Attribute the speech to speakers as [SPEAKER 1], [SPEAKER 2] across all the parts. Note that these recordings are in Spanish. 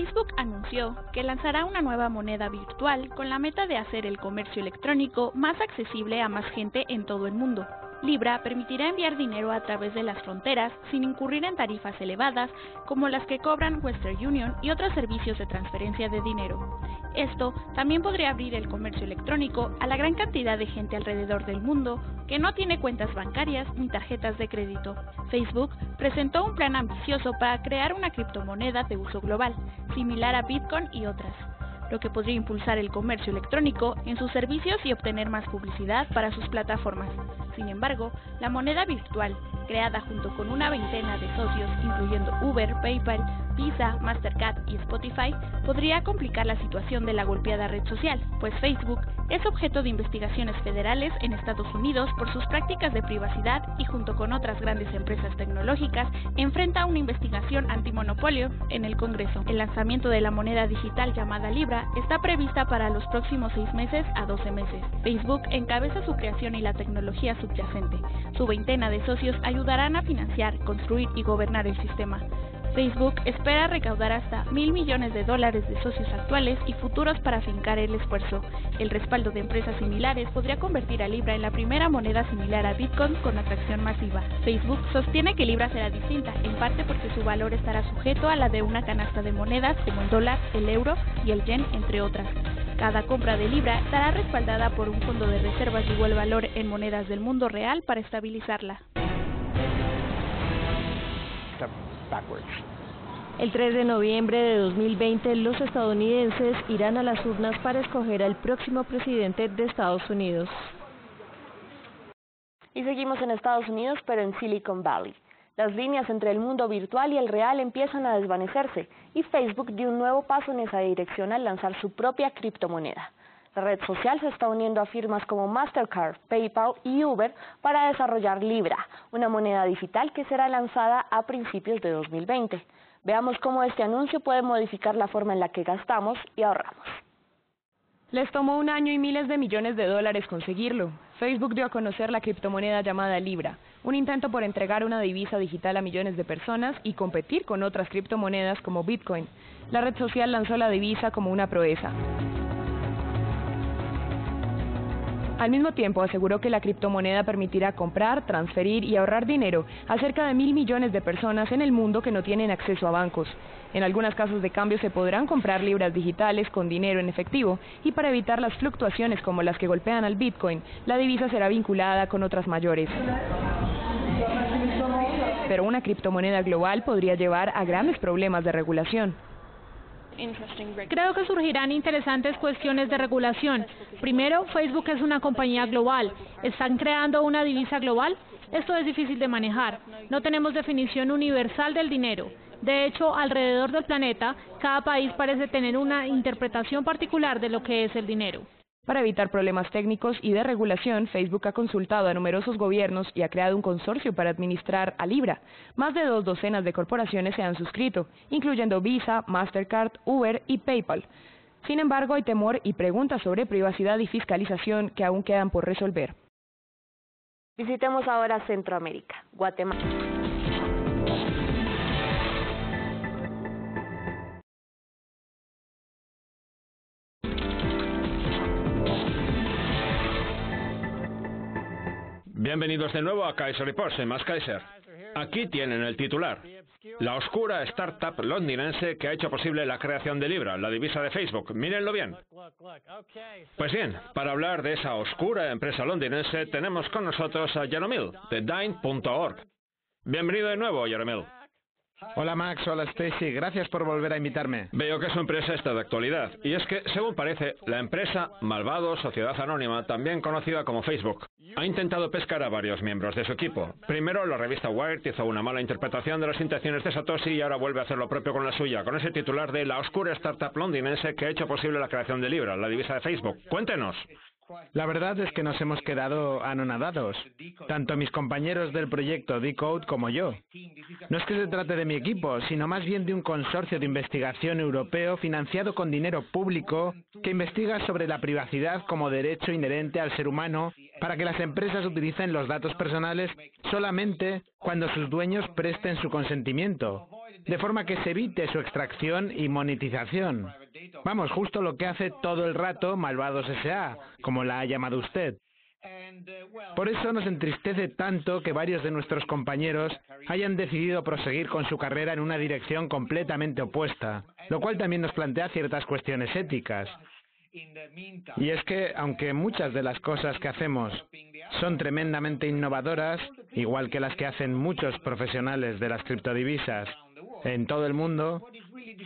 [SPEAKER 1] Facebook anunció que lanzará una nueva moneda virtual con la meta de hacer el comercio electrónico más accesible a más gente en todo el mundo. Libra permitirá enviar dinero a través de las fronteras sin incurrir en tarifas elevadas como las que cobran Western Union y otros servicios de transferencia de dinero. Esto también podría abrir el comercio electrónico a la gran cantidad de gente alrededor del mundo que no tiene cuentas bancarias ni tarjetas de crédito. Facebook presentó un plan ambicioso para crear una criptomoneda de uso global, similar a Bitcoin y otras lo que podría impulsar el comercio electrónico en sus servicios y obtener más publicidad para sus plataformas. Sin embargo, la moneda virtual, creada junto con una veintena de socios, incluyendo Uber, PayPal, Visa, Mastercard y Spotify, podría complicar la situación de la golpeada red social, pues Facebook es objeto de investigaciones federales en Estados Unidos por sus prácticas de privacidad y junto con otras grandes empresas tecnológicas enfrenta una investigación antimonopolio en el Congreso. El lanzamiento de la moneda digital llamada Libra está prevista para los próximos seis meses a 12 meses. Facebook encabeza su creación y la tecnología subyacente. Su veintena de socios ayudarán a financiar, construir y gobernar el sistema. Facebook espera recaudar hasta mil millones de dólares de socios actuales y futuros para fincar el esfuerzo. El respaldo de empresas similares podría convertir a Libra en la primera moneda similar a Bitcoin con atracción masiva. Facebook sostiene que Libra será distinta, en parte porque su valor estará sujeto a la de una canasta de monedas como el dólar, el euro y el yen, entre otras. Cada compra de Libra estará respaldada por un fondo de reservas de igual valor en monedas del mundo real para estabilizarla.
[SPEAKER 2] El 3 de noviembre de 2020, los estadounidenses irán a las urnas para escoger al próximo presidente de Estados Unidos.
[SPEAKER 3] Y seguimos en Estados Unidos, pero en Silicon Valley. Las líneas entre el mundo virtual y el real empiezan a desvanecerse y Facebook dio un nuevo paso en esa dirección al lanzar su propia criptomoneda. La red social se está uniendo a firmas como Mastercard, PayPal y Uber para desarrollar Libra, una moneda digital que será lanzada a principios de 2020. Veamos cómo este anuncio puede modificar la forma en la que gastamos y ahorramos.
[SPEAKER 4] Les tomó un año y miles de millones de dólares conseguirlo. Facebook dio a conocer la criptomoneda llamada Libra, un intento por entregar una divisa digital a millones de personas y competir con otras criptomonedas como Bitcoin. La red social lanzó la divisa como una proeza. Al mismo tiempo, aseguró que la criptomoneda permitirá comprar, transferir y ahorrar dinero a cerca de mil millones de personas en el mundo que no tienen acceso a bancos. En algunas casas de cambio se podrán comprar libras digitales con dinero en efectivo y para evitar las fluctuaciones como las que golpean al Bitcoin, la divisa será vinculada con otras mayores. Pero una criptomoneda global podría llevar a grandes problemas de regulación.
[SPEAKER 5] Creo que surgirán interesantes cuestiones de regulación. Primero, Facebook es una compañía global. ¿Están creando una divisa global? Esto es difícil de manejar. No tenemos definición universal del dinero. De hecho, alrededor del planeta, cada país parece tener una interpretación particular de lo que es el dinero.
[SPEAKER 4] Para evitar problemas técnicos y de regulación, Facebook ha consultado a numerosos gobiernos y ha creado un consorcio para administrar a Libra. Más de dos docenas de corporaciones se han suscrito, incluyendo Visa, Mastercard, Uber y PayPal. Sin embargo, hay temor y preguntas sobre privacidad y fiscalización que aún quedan por resolver.
[SPEAKER 3] Visitemos ahora Centroamérica, Guatemala.
[SPEAKER 6] Bienvenidos de nuevo a Kaiser Report, soy Más Kaiser. Aquí tienen el titular. La oscura startup londinense que ha hecho posible la creación de Libra, la divisa de Facebook. Mírenlo bien. Pues bien, para hablar de esa oscura empresa londinense tenemos con nosotros a Jaromil, de Dine.org. Bienvenido de nuevo, Jaromil.
[SPEAKER 7] Hola Max, hola Stacy, gracias por volver a invitarme.
[SPEAKER 6] Veo que su empresa está de actualidad, y es que, según parece, la empresa Malvado Sociedad Anónima, también conocida como Facebook, ha intentado pescar a varios miembros de su equipo. Primero, la revista Wired hizo una mala interpretación de las intenciones de Satoshi y ahora vuelve a hacer lo propio con la suya, con ese titular de La oscura startup londinense que ha hecho posible la creación de Libra, la divisa de Facebook. Cuéntenos.
[SPEAKER 7] La verdad es que nos hemos quedado anonadados, tanto mis compañeros del proyecto Decode como yo. No es que se trate de mi equipo, sino más bien de un consorcio de investigación europeo financiado con dinero público que investiga sobre la privacidad como derecho inherente al ser humano para que las empresas utilicen los datos personales solamente cuando sus dueños presten su consentimiento. De forma que se evite su extracción y monetización. Vamos, justo lo que hace todo el rato Malvados S.A., como la ha llamado usted. Por eso nos entristece tanto que varios de nuestros compañeros hayan decidido proseguir con su carrera en una dirección completamente opuesta, lo cual también nos plantea ciertas cuestiones éticas. Y es que, aunque muchas de las cosas que hacemos son tremendamente innovadoras, igual que las que hacen muchos profesionales de las criptodivisas en todo el mundo,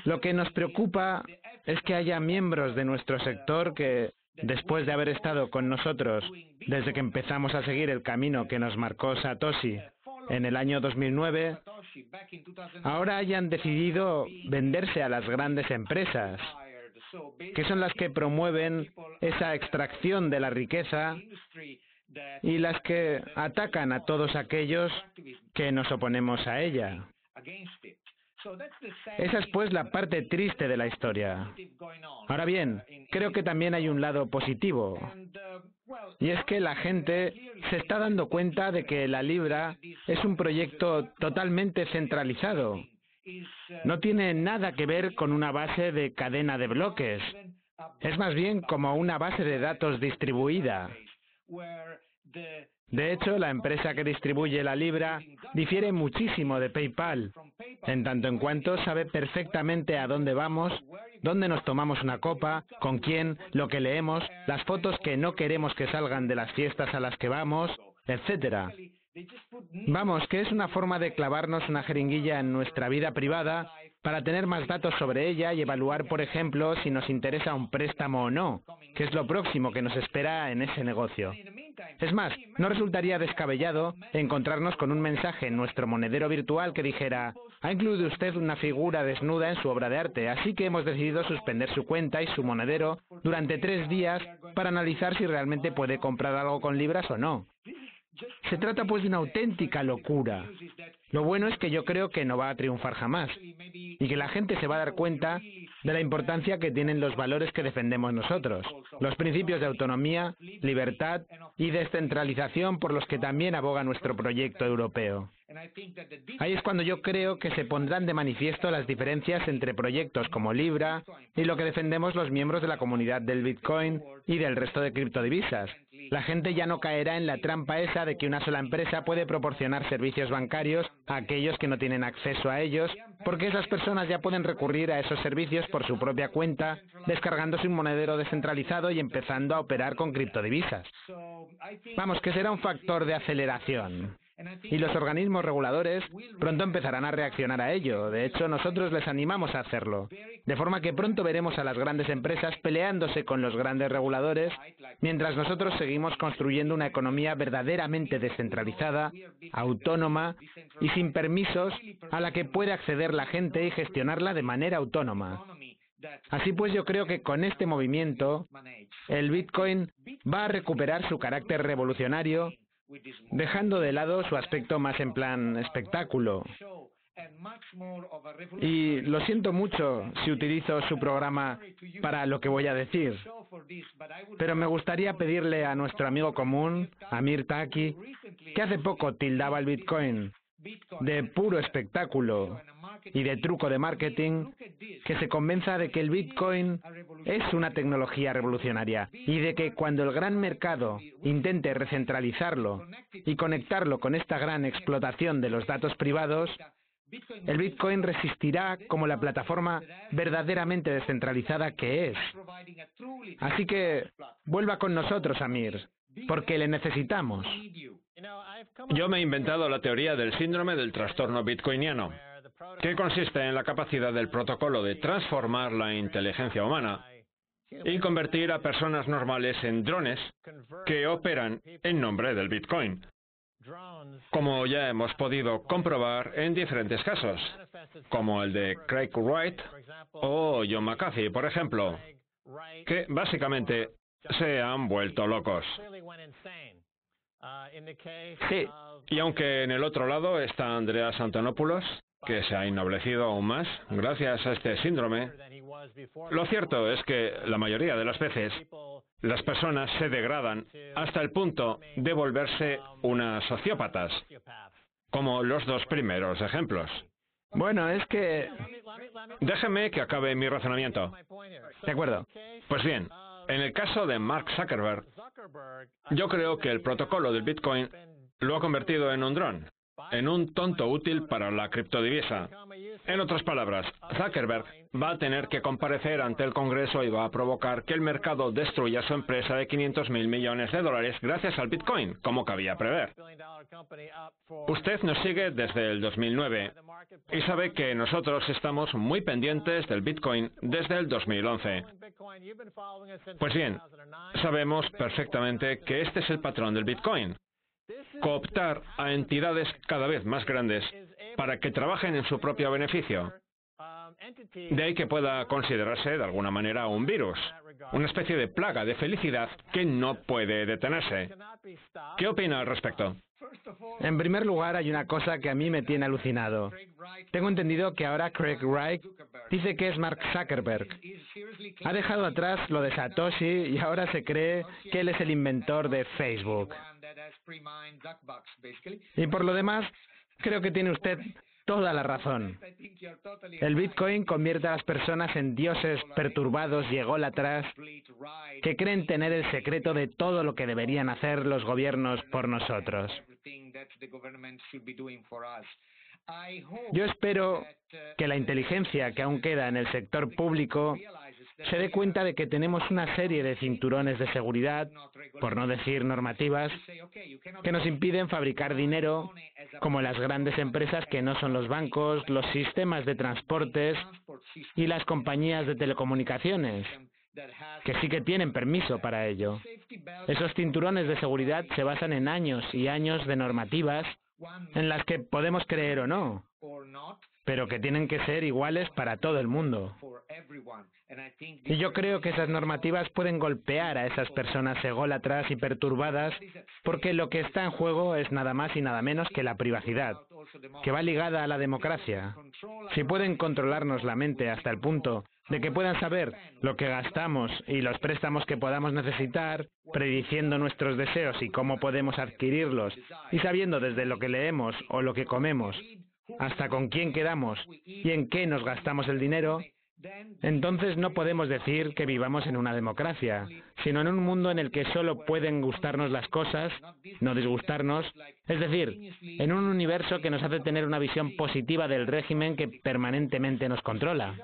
[SPEAKER 7] lo que nos preocupa es que haya miembros de nuestro sector que, después de haber estado con nosotros desde que empezamos a seguir el camino que nos marcó Satoshi en el año 2009, ahora hayan decidido venderse a las grandes empresas que son las que promueven esa extracción de la riqueza y las que atacan a todos aquellos que nos oponemos a ella. Esa es pues la parte triste de la historia. Ahora bien, creo que también hay un lado positivo. Y es que la gente se está dando cuenta de que la Libra es un proyecto totalmente centralizado no tiene nada que ver con una base de cadena de bloques. Es más bien como una base de datos distribuida. De hecho, la empresa que distribuye la libra difiere muchísimo de PayPal, en tanto en cuanto sabe perfectamente a dónde vamos, dónde nos tomamos una copa, con quién, lo que leemos, las fotos que no queremos que salgan de las fiestas a las que vamos, etcétera. Vamos, que es una forma de clavarnos una jeringuilla en nuestra vida privada para tener más datos sobre ella y evaluar, por ejemplo, si nos interesa un préstamo o no, que es lo próximo que nos espera en ese negocio. Es más, no resultaría descabellado encontrarnos con un mensaje en nuestro monedero virtual que dijera, ha incluido usted una figura desnuda en su obra de arte, así que hemos decidido suspender su cuenta y su monedero durante tres días para analizar si realmente puede comprar algo con libras o no. Se trata pues de una auténtica locura. Lo bueno es que yo creo que no va a triunfar jamás y que la gente se va a dar cuenta de la importancia que tienen los valores que defendemos nosotros, los principios de autonomía, libertad y descentralización por los que también aboga nuestro proyecto europeo. Ahí es cuando yo creo que se pondrán de manifiesto las diferencias entre proyectos como Libra y lo que defendemos los miembros de la comunidad del Bitcoin y del resto de criptodivisas. La gente ya no caerá en la trampa esa de que una sola empresa puede proporcionar servicios bancarios a aquellos que no tienen acceso a ellos, porque esas personas ya pueden recurrir a esos servicios por su propia cuenta, descargándose un monedero descentralizado y empezando a operar con criptodivisas. Vamos, que será un factor de aceleración. Y los organismos reguladores pronto empezarán a reaccionar a ello. De hecho, nosotros les animamos a hacerlo. De forma que pronto veremos a las grandes empresas peleándose con los grandes reguladores, mientras nosotros seguimos construyendo una economía verdaderamente descentralizada, autónoma y sin permisos a la que puede acceder la gente y gestionarla de manera autónoma. Así pues, yo creo que con este movimiento, el Bitcoin va a recuperar su carácter revolucionario dejando de lado su aspecto más en plan espectáculo. Y lo siento mucho si utilizo su programa para lo que voy a decir, pero me gustaría pedirle a nuestro amigo común, Amir Taki, que hace poco tildaba el Bitcoin de puro espectáculo y de truco de marketing que se convenza de que el Bitcoin es una tecnología revolucionaria y de que cuando el gran mercado intente recentralizarlo y conectarlo con esta gran explotación de los datos privados, el Bitcoin resistirá como la plataforma verdaderamente descentralizada que es. Así que vuelva con nosotros, Amir, porque le necesitamos.
[SPEAKER 6] Yo me he inventado la teoría del síndrome del trastorno bitcoiniano, que consiste en la capacidad del protocolo de transformar la inteligencia humana y convertir a personas normales en drones que operan en nombre del Bitcoin, como ya hemos podido comprobar en diferentes casos, como el de Craig Wright o John McAfee, por ejemplo, que básicamente se han vuelto locos. Sí, y aunque en el otro lado está Andreas Antonopoulos, que se ha ennoblecido aún más gracias a este síndrome, lo cierto es que la mayoría de las veces las personas se degradan hasta el punto de volverse unas sociópatas, como los dos primeros ejemplos.
[SPEAKER 7] Bueno, es que...
[SPEAKER 6] Déjeme que acabe mi razonamiento.
[SPEAKER 7] De acuerdo.
[SPEAKER 6] Pues bien, en el caso de Mark Zuckerberg, yo creo que el protocolo del Bitcoin lo ha convertido en un dron en un tonto útil para la criptodivisa. En otras palabras, Zuckerberg va a tener que comparecer ante el Congreso y va a provocar que el mercado destruya su empresa de 500 mil millones de dólares gracias al Bitcoin, como cabía prever. Usted nos sigue desde el 2009 y sabe que nosotros estamos muy pendientes del Bitcoin desde el 2011. Pues bien, sabemos perfectamente que este es el patrón del Bitcoin cooptar a entidades cada vez más grandes para que trabajen en su propio beneficio. De ahí que pueda considerarse de alguna manera un virus, una especie de plaga de felicidad que no puede detenerse. ¿Qué opina al respecto?
[SPEAKER 7] En primer lugar, hay una cosa que a mí me tiene alucinado. Tengo entendido que ahora Craig Wright dice que es Mark Zuckerberg. Ha dejado atrás lo de Satoshi y ahora se cree que él es el inventor de Facebook. Y por lo demás, creo que tiene usted toda la razón. El Bitcoin convierte a las personas en dioses perturbados y ególatras que creen tener el secreto de todo lo que deberían hacer los gobiernos por nosotros. Yo espero que la inteligencia que aún queda en el sector público se dé cuenta de que tenemos una serie de cinturones de seguridad, por no decir normativas, que nos impiden fabricar dinero como las grandes empresas que no son los bancos, los sistemas de transportes y las compañías de telecomunicaciones que sí que tienen permiso para ello. Esos cinturones de seguridad se basan en años y años de normativas en las que podemos creer o no, pero que tienen que ser iguales para todo el mundo. Y yo creo que esas normativas pueden golpear a esas personas ególatras y perturbadas porque lo que está en juego es nada más y nada menos que la privacidad, que va ligada a la democracia. Si pueden controlarnos la mente hasta el punto de que puedan saber lo que gastamos y los préstamos que podamos necesitar, prediciendo nuestros deseos y cómo podemos adquirirlos, y sabiendo desde lo que leemos o lo que comemos hasta con quién quedamos y en qué nos gastamos el dinero, entonces no podemos decir que vivamos en una democracia, sino en un mundo en el que solo pueden gustarnos las cosas, no disgustarnos, es decir, en un universo que nos hace tener una visión positiva del régimen que permanentemente nos controla.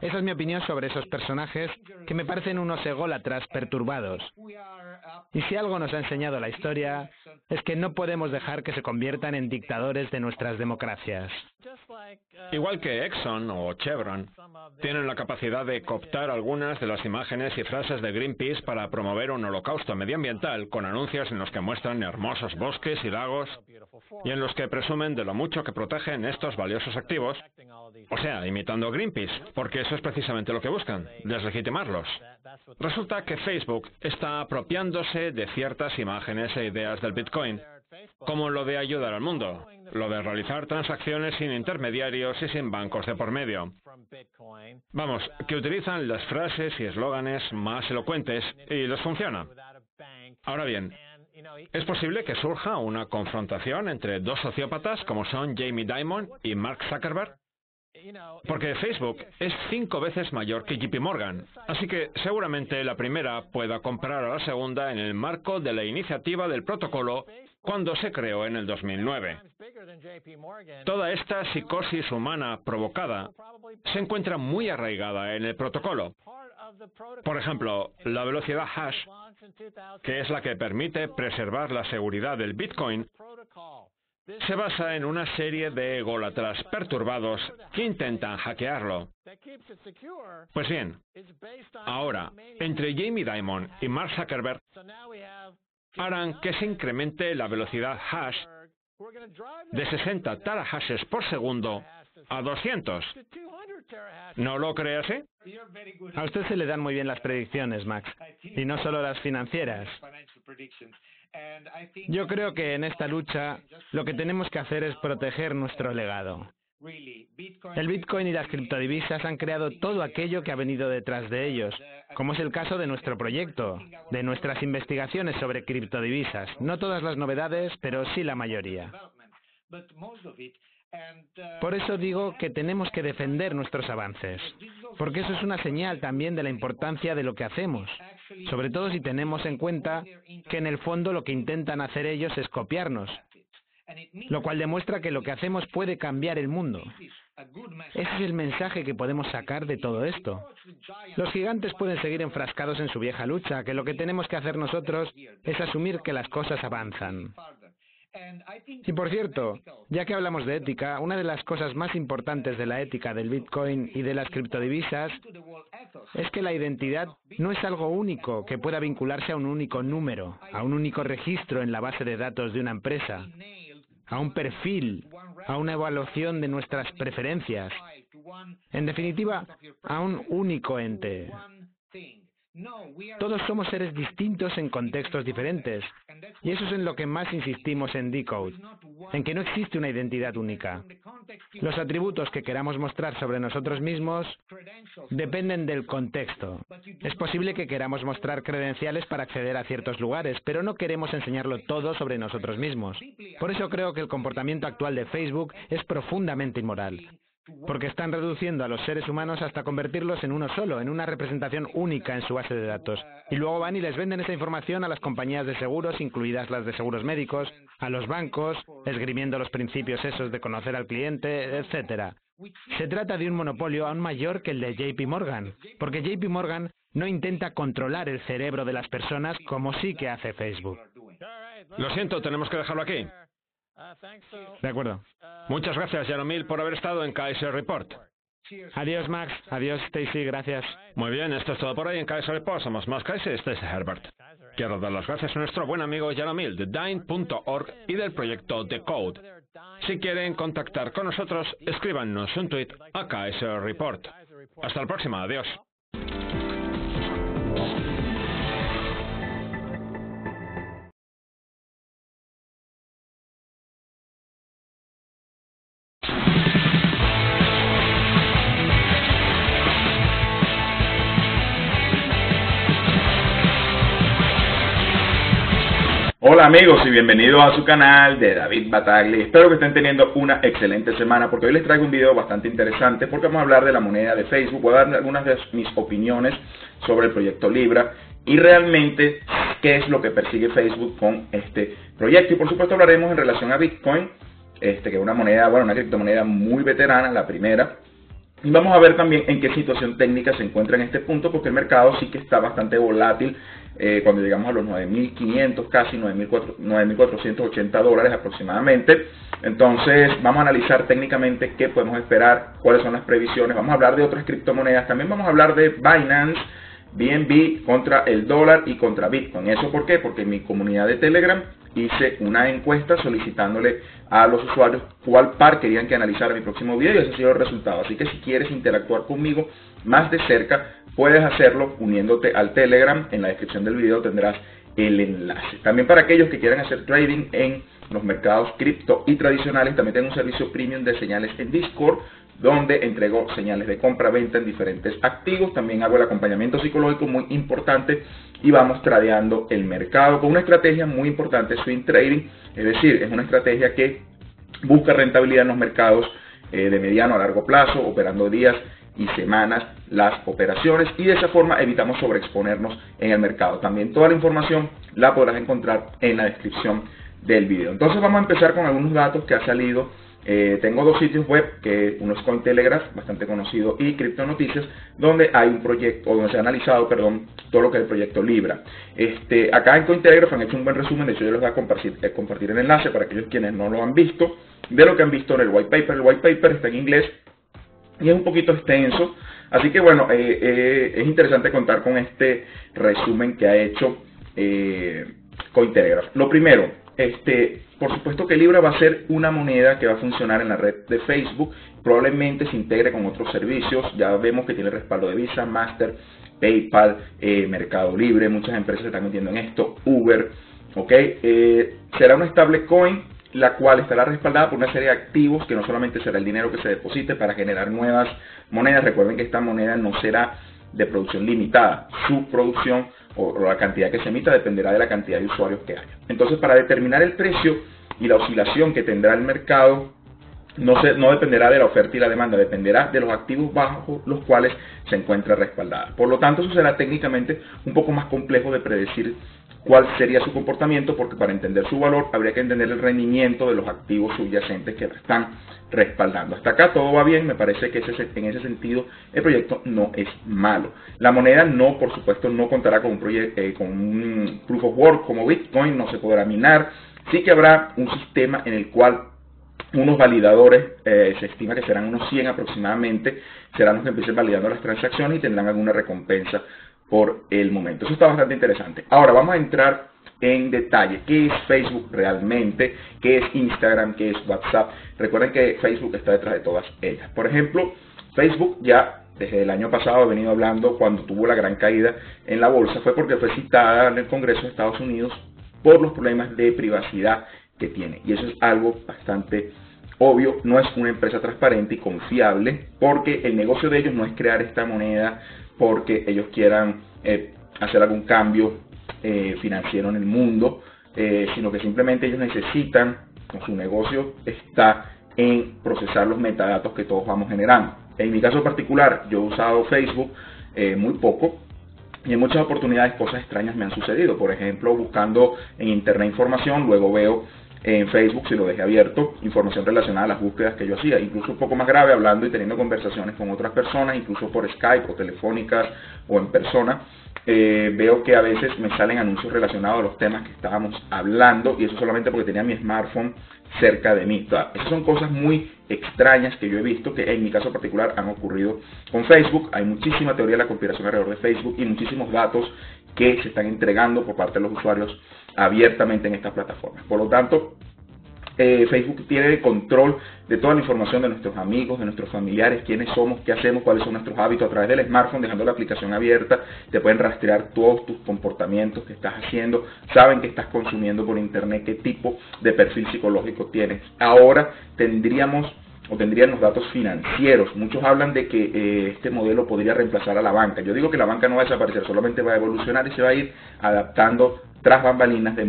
[SPEAKER 7] Esa es mi opinión sobre esos personajes que me parecen unos ególatras perturbados. Y si algo nos ha enseñado la historia, es que no podemos dejar que se conviertan en dictadores de nuestras democracias.
[SPEAKER 6] Igual que Exxon o Chevron, tienen la capacidad de cooptar algunas de las imágenes y frases de Greenpeace para promover un holocausto medioambiental con anuncios en los que muestran hermosos bosques y lagos y en los que presumen de lo mucho que protegen estos valiosos activos, o sea, imitando Greenpeace, porque eso es precisamente lo que buscan, deslegitimarlos. Resulta que Facebook está apropiándose de ciertas imágenes e ideas del Bitcoin como lo de ayudar al mundo, lo de realizar transacciones sin intermediarios y sin bancos de por medio. Vamos, que utilizan las frases y eslóganes más elocuentes y les funciona. Ahora bien, es posible que surja una confrontación entre dos sociópatas como son Jamie Dimon y Mark Zuckerberg. Porque Facebook es cinco veces mayor que JP Morgan, así que seguramente la primera pueda comprar a la segunda en el marco de la iniciativa del protocolo cuando se creó en el 2009. Toda esta psicosis humana provocada se encuentra muy arraigada en el protocolo. Por ejemplo, la velocidad hash, que es la que permite preservar la seguridad del Bitcoin, se basa en una serie de ególatras perturbados que intentan hackearlo. Pues bien, ahora, entre Jamie Dimon y Mark Zuckerberg, harán que se incremente la velocidad hash de 60 terahashes por segundo a 200. ¿No lo cree así?
[SPEAKER 7] A usted se le dan muy bien las predicciones, Max, y no solo las financieras. Yo creo que en esta lucha lo que tenemos que hacer es proteger nuestro legado. El Bitcoin y las criptodivisas han creado todo aquello que ha venido detrás de ellos, como es el caso de nuestro proyecto, de nuestras investigaciones sobre criptodivisas. No todas las novedades, pero sí la mayoría. Por eso digo que tenemos que defender nuestros avances, porque eso es una señal también de la importancia de lo que hacemos, sobre todo si tenemos en cuenta que en el fondo lo que intentan hacer ellos es copiarnos, lo cual demuestra que lo que hacemos puede cambiar el mundo. Ese es el mensaje que podemos sacar de todo esto. Los gigantes pueden seguir enfrascados en su vieja lucha, que lo que tenemos que hacer nosotros es asumir que las cosas avanzan. Y por cierto, ya que hablamos de ética, una de las cosas más importantes de la ética del Bitcoin y de las criptodivisas es que la identidad no es algo único que pueda vincularse a un único número, a un único registro en la base de datos de una empresa a un perfil, a una evaluación de nuestras preferencias, en definitiva, a un único ente. Todos somos seres distintos en contextos diferentes, y eso es en lo que más insistimos en Decode, en que no existe una identidad única. Los atributos que queramos mostrar sobre nosotros mismos dependen del contexto. Es posible que queramos mostrar credenciales para acceder a ciertos lugares, pero no queremos enseñarlo todo sobre nosotros mismos. Por eso creo que el comportamiento actual de Facebook es profundamente inmoral porque están reduciendo a los seres humanos hasta convertirlos en uno solo, en una representación única en su base de datos. Y luego van y les venden esa información a las compañías de seguros, incluidas las de seguros médicos, a los bancos, esgrimiendo los principios esos de conocer al cliente, etcétera. Se trata de un monopolio aún mayor que el de JP Morgan, porque JP Morgan no intenta controlar el cerebro de las personas como sí que hace Facebook.
[SPEAKER 6] Lo siento, tenemos que dejarlo aquí.
[SPEAKER 7] De acuerdo.
[SPEAKER 6] Muchas gracias, Jaromil, por haber estado en Kaiser Report.
[SPEAKER 7] Adiós, Max. Adiós, Stacy. Gracias.
[SPEAKER 6] Muy bien, esto es todo por hoy en Kaiser Report. Somos Max Kaiser y este es Herbert. Quiero dar las gracias a nuestro buen amigo Jaromil de Dyn.org y del proyecto The Code. Si quieren contactar con nosotros, escríbanos un tweet a Kaiser Report. Hasta la próxima. Adiós.
[SPEAKER 8] Hola amigos y bienvenidos a su canal de David Batagli. Espero que estén teniendo una excelente semana porque hoy les traigo un video bastante interesante porque vamos a hablar de la moneda de Facebook, voy a dar algunas de mis opiniones sobre el proyecto Libra y realmente qué es lo que persigue Facebook con este proyecto. Y por supuesto hablaremos en relación a Bitcoin, este, que es una moneda, bueno, una criptomoneda muy veterana, la primera, y vamos a ver también en qué situación técnica se encuentra en este punto, porque el mercado sí que está bastante volátil eh, cuando llegamos a los 9.500, casi 9.480 dólares aproximadamente. Entonces vamos a analizar técnicamente qué podemos esperar, cuáles son las previsiones, vamos a hablar de otras criptomonedas, también vamos a hablar de Binance, BNB contra el dólar y contra Bitcoin. ¿Eso por qué? Porque en mi comunidad de Telegram hice una encuesta solicitándole a los usuarios cuál par querían que analizara mi próximo video y ese ha sido el resultado. Así que si quieres interactuar conmigo más de cerca, puedes hacerlo uniéndote al Telegram. En la descripción del video tendrás el enlace. También para aquellos que quieran hacer trading en los mercados cripto y tradicionales, también tengo un servicio premium de señales en Discord donde entrego señales de compra-venta en diferentes activos. También hago el acompañamiento psicológico muy importante y vamos tradeando el mercado con una estrategia muy importante, swing trading, es decir, es una estrategia que busca rentabilidad en los mercados eh, de mediano a largo plazo, operando días y semanas las operaciones y de esa forma evitamos sobreexponernos en el mercado. También toda la información la podrás encontrar en la descripción del video. Entonces vamos a empezar con algunos datos que ha salido eh, tengo dos sitios web, que uno es Cointelegraph, bastante conocido, y Crypto Noticias, donde hay un proyecto, donde se ha analizado, perdón, todo lo que es el proyecto Libra. Este, acá en Cointelegraph han hecho un buen resumen, de hecho yo les voy a compartir, eh, compartir el enlace para aquellos quienes no lo han visto, de lo que han visto en el white paper. El white paper está en inglés y es un poquito extenso, así que bueno, eh, es interesante contar con este resumen que ha hecho Cointelegraph. Lo primero, este, por supuesto que Libra va a ser una moneda que va a funcionar en la red de Facebook, probablemente se integre con otros servicios, ya vemos que tiene respaldo de Visa, Master, PayPal, eh, Mercado Libre, muchas empresas están metiendo en esto, Uber, ¿ok? Eh, será una stablecoin la cual estará respaldada por una serie de activos que no solamente será el dinero que se deposite para generar nuevas monedas, recuerden que esta moneda no será de producción limitada, su producción o la cantidad que se emita dependerá de la cantidad de usuarios que haya. Entonces, para determinar el precio y la oscilación que tendrá el mercado no, se, no dependerá de la oferta y la demanda, dependerá de los activos bajo los cuales se encuentra respaldada. Por lo tanto, eso será técnicamente un poco más complejo de predecir cuál sería su comportamiento, porque para entender su valor habría que entender el rendimiento de los activos subyacentes que la están respaldando. Hasta acá todo va bien, me parece que ese, en ese sentido el proyecto no es malo. La moneda no, por supuesto, no contará con un, proyecto, eh, con un proof of work como Bitcoin, no se podrá minar, sí que habrá un sistema en el cual unos validadores, eh, se estima que serán unos 100 aproximadamente, serán los que empiecen validando las transacciones y tendrán alguna recompensa por el momento. Eso está bastante interesante. Ahora vamos a entrar en detalle qué es Facebook realmente, qué es Instagram, qué es WhatsApp. Recuerden que Facebook está detrás de todas ellas. Por ejemplo, Facebook ya desde el año pasado ha venido hablando cuando tuvo la gran caída en la bolsa, fue porque fue citada en el Congreso de Estados Unidos por los problemas de privacidad que tiene. Y eso es algo bastante obvio, no es una empresa transparente y confiable, porque el negocio de ellos no es crear esta moneda porque ellos quieran eh, hacer algún cambio eh, financiero en el mundo, eh, sino que simplemente ellos necesitan, con su negocio está en procesar los metadatos que todos vamos generando. En mi caso particular, yo he usado Facebook muy poco, y en muchas oportunidades cosas extrañas me han sucedido. Por ejemplo, buscando en internet información, luego veo en Facebook, si lo dejé abierto, información relacionada a las búsquedas que yo hacía, incluso un poco más grave, hablando y teniendo conversaciones con otras personas, incluso por Skype o telefónicas o en persona, eh, veo que a veces me salen anuncios relacionados a los temas que estábamos hablando y eso solamente porque tenía mi smartphone cerca de mí. esas son cosas muy extrañas que yo he visto que en mi caso particular han ocurrido con Facebook. Hay muchísima teoría de la conspiración alrededor de Facebook y muchísimos datos que se están entregando por parte de los usuarios abiertamente en estas plataformas. Por lo tanto, eh, Facebook tiene control de toda la información de nuestros amigos, de nuestros familiares, quiénes somos, qué hacemos, cuáles son nuestros hábitos a través del smartphone, dejando la aplicación abierta, te pueden rastrear todos tus comportamientos que estás haciendo, saben que estás consumiendo por internet, qué tipo de perfil psicológico tienes. Ahora tendríamos o tendrían los datos financieros. Muchos hablan de que eh, este modelo podría reemplazar a la banca. Yo digo que la banca no va a desaparecer, solamente va a evolucionar y se va a ir adaptando tras bambalinas de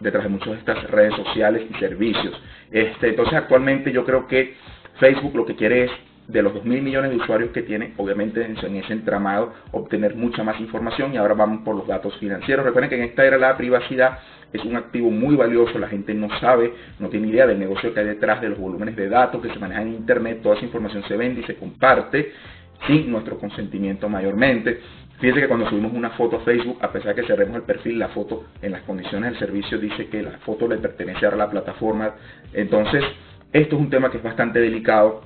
[SPEAKER 8] detrás de muchas de estas redes sociales y servicios. Este, entonces actualmente yo creo que Facebook lo que quiere es de los 2 mil millones de usuarios que tiene, obviamente en ese entramado, obtener mucha más información y ahora vamos por los datos financieros. Recuerden que en esta era la privacidad es un activo muy valioso, la gente no sabe, no tiene idea del negocio que hay detrás de los volúmenes de datos que se manejan en Internet, toda esa información se vende y se comparte sin nuestro consentimiento mayormente. Fíjense que cuando subimos una foto a Facebook, a pesar de que cerremos el perfil, la foto en las condiciones del servicio dice que la foto le pertenece a la plataforma. Entonces, esto es un tema que es bastante delicado.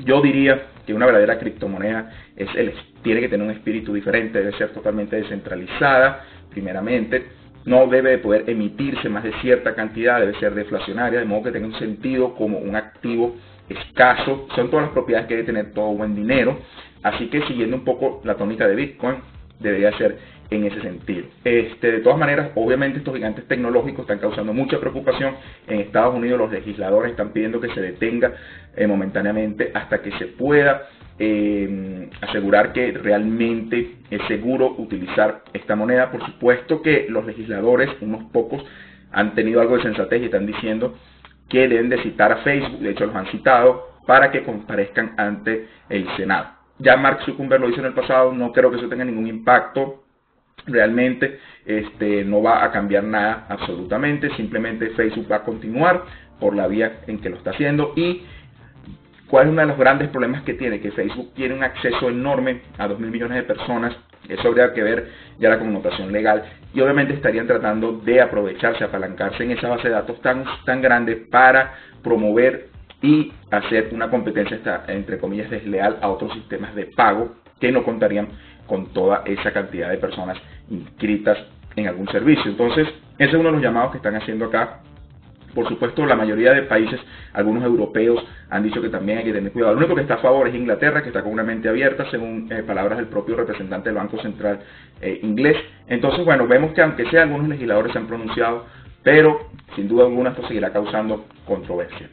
[SPEAKER 8] Yo diría que una verdadera criptomoneda es el, tiene que tener un espíritu diferente, debe ser totalmente descentralizada, primeramente no debe poder emitirse más de cierta cantidad, debe ser deflacionaria, de modo que tenga un sentido como un activo escaso, son todas las propiedades que debe tener todo buen dinero, así que siguiendo un poco la tónica de Bitcoin, debería ser en ese sentido. Este, de todas maneras, obviamente estos gigantes tecnológicos están causando mucha preocupación. En Estados Unidos los legisladores están pidiendo que se detenga eh, momentáneamente hasta que se pueda eh, asegurar que realmente es seguro utilizar esta moneda. Por supuesto que los legisladores, unos pocos, han tenido algo de sensatez y están diciendo que deben de citar a Facebook, de hecho los han citado, para que comparezcan ante el Senado. Ya Mark Zuckerberg lo hizo en el pasado, no creo que eso tenga ningún impacto realmente este, no va a cambiar nada absolutamente, simplemente Facebook va a continuar por la vía en que lo está haciendo y ¿Cuál es uno de los grandes problemas que tiene? Que Facebook tiene un acceso enorme a 2 mil millones de personas. Eso habría que ver ya la connotación legal. Y obviamente estarían tratando de aprovecharse, apalancarse en esa base de datos tan, tan grande para promover y hacer una competencia, entre comillas, desleal a otros sistemas de pago que no contarían con toda esa cantidad de personas inscritas en algún servicio. Entonces, ese es uno de los llamados que están haciendo acá por supuesto, la mayoría de países, algunos europeos, han dicho que también hay que tener cuidado. Lo único que está a favor es Inglaterra, que está con una mente abierta, según eh, palabras del propio representante del Banco Central eh, inglés. Entonces, bueno, vemos que aunque sea algunos legisladores se han pronunciado, pero sin duda alguna esto seguirá causando controversia.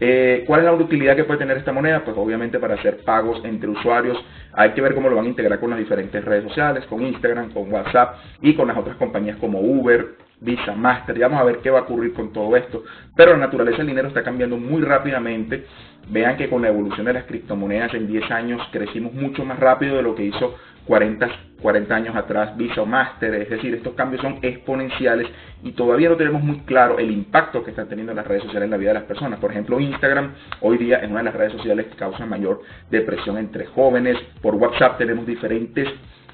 [SPEAKER 8] Eh, ¿Cuál es la utilidad que puede tener esta moneda? Pues obviamente para hacer pagos entre usuarios hay que ver cómo lo van a integrar con las diferentes redes sociales, con Instagram, con WhatsApp y con las otras compañías como Uber, Visa, Master. Y vamos a ver qué va a ocurrir con todo esto. Pero la naturaleza del dinero está cambiando muy rápidamente. Vean que con la evolución de las criptomonedas en 10 años crecimos mucho más rápido de lo que hizo 40, 40 años atrás Visa o Master, es decir, estos cambios son exponenciales y todavía no tenemos muy claro el impacto que están teniendo las redes sociales en la vida de las personas. Por ejemplo, Instagram hoy día es una de las redes sociales que causa mayor depresión entre jóvenes. Por WhatsApp tenemos diferentes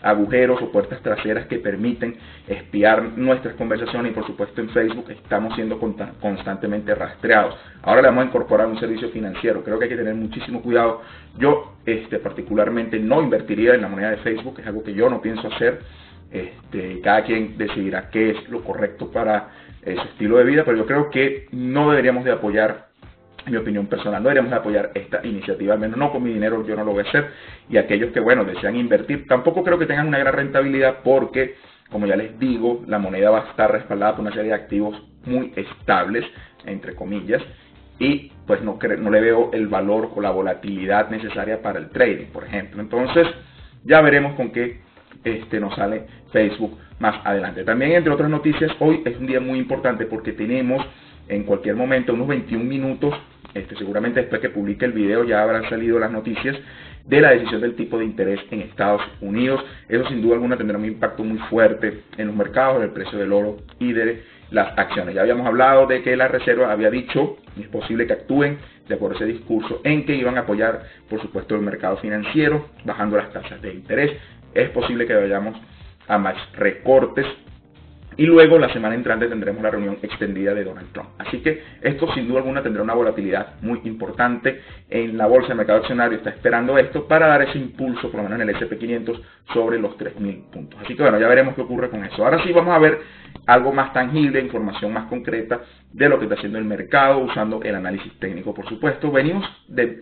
[SPEAKER 8] agujeros o puertas traseras que permiten espiar nuestras conversaciones y por supuesto en Facebook estamos siendo constantemente rastreados. Ahora le vamos a incorporar un servicio financiero, creo que hay que tener muchísimo cuidado. Yo este, particularmente no invertiría en la moneda de Facebook, es algo que yo no pienso hacer. Este, cada quien decidirá qué es lo correcto para su estilo de vida, pero yo creo que no deberíamos de apoyar mi opinión personal, no deberíamos apoyar esta iniciativa, al menos no con mi dinero, yo no lo voy a hacer, y aquellos que, bueno, desean invertir, tampoco creo que tengan una gran rentabilidad porque, como ya les digo, la moneda va a estar respaldada por una serie de activos muy estables, entre comillas, y pues no, no le veo el valor o la volatilidad necesaria para el trading, por ejemplo. Entonces, ya veremos con qué este, nos sale Facebook más adelante. También, entre otras noticias, hoy es un día muy importante porque tenemos en cualquier momento, unos 21 minutos, este, seguramente después que publique el video ya habrán salido las noticias de la decisión del tipo de interés en Estados Unidos. Eso sin duda alguna tendrá un impacto muy fuerte en los mercados, en el precio del oro y de las acciones. Ya habíamos hablado de que la Reserva había dicho, es posible que actúen de acuerdo a ese discurso, en que iban a apoyar, por supuesto, el mercado financiero, bajando las tasas de interés. Es posible que vayamos a más recortes y luego la semana entrante tendremos la reunión extendida de Donald Trump. Así que esto sin duda alguna tendrá una volatilidad muy importante en la bolsa de mercado accionario. Está esperando esto para dar ese impulso, por lo menos en el SP500, sobre los 3.000 puntos. Así que bueno, ya veremos qué ocurre con eso. Ahora sí vamos a ver algo más tangible, información más concreta de lo que está haciendo el mercado usando el análisis técnico, por supuesto. Venimos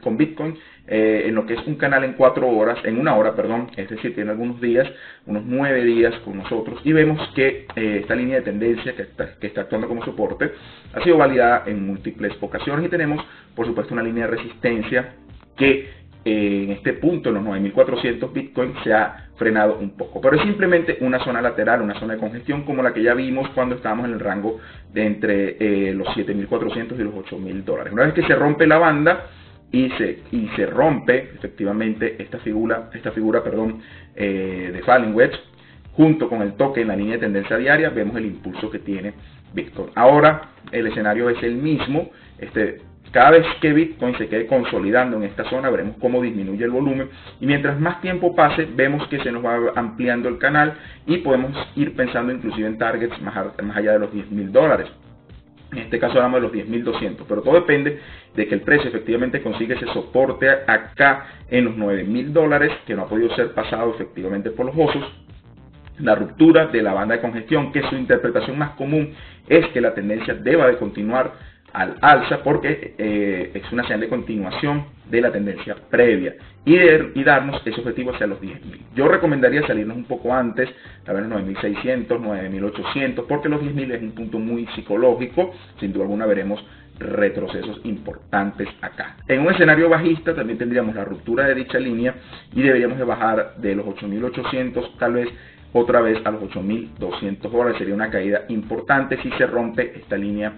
[SPEAKER 8] con Bitcoin eh, en lo que es un canal en cuatro horas, en una hora, perdón, es decir, tiene algunos días, unos nueve días con nosotros y vemos que eh, esta línea de tendencia que está, que está actuando como soporte ha sido validada en múltiples ocasiones y tenemos, por supuesto, una línea de resistencia que en este punto, en los 9.400 Bitcoin, se ha frenado un poco. Pero es simplemente una zona lateral, una zona de congestión como la que ya vimos cuando estábamos en el rango de entre eh, los 7.400 y los 8.000 dólares. Una vez que se rompe la banda y se, y se rompe efectivamente esta figura, esta figura perdón, eh, de Falling Wedge, junto con el toque en la línea de tendencia diaria, vemos el impulso que tiene Bitcoin. Ahora el escenario es el mismo. Este, cada vez que Bitcoin se quede consolidando en esta zona, veremos cómo disminuye el volumen y mientras más tiempo pase, vemos que se nos va ampliando el canal y podemos ir pensando inclusive en targets más, más allá de los 10 mil dólares. En este caso hablamos de los 10.200, pero todo depende de que el precio efectivamente consiga ese soporte acá en los 9.000 dólares, que no ha podido ser pasado efectivamente por los osos, la ruptura de la banda de congestión, que su interpretación más común es que la tendencia deba de continuar al alza porque eh, es una señal de continuación de la tendencia previa y, y darnos ese objetivo hacia los 10.000. Yo recomendaría salirnos un poco antes, a ver 9.600, 9.800, porque los 10.000 es un punto muy psicológico, sin duda alguna veremos retrocesos importantes acá. En un escenario bajista también tendríamos la ruptura de dicha línea y deberíamos de bajar de los 8.800 tal vez otra vez a los 8.200 dólares. Sería una caída importante si se rompe esta línea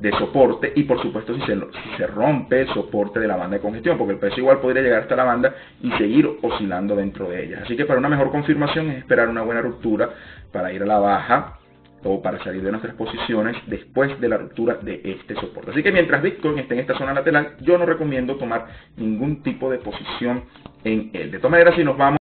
[SPEAKER 8] de soporte y por supuesto si se, si se rompe el soporte de la banda de congestión, porque el precio igual podría llegar hasta la banda y seguir oscilando dentro de ella. Así que para una mejor confirmación es esperar una buena ruptura para ir a la baja o para salir de nuestras posiciones después de la ruptura de este soporte. Así que mientras Bitcoin esté en esta zona lateral, yo no recomiendo tomar ningún tipo de posición en él. De todas maneras, si nos vamos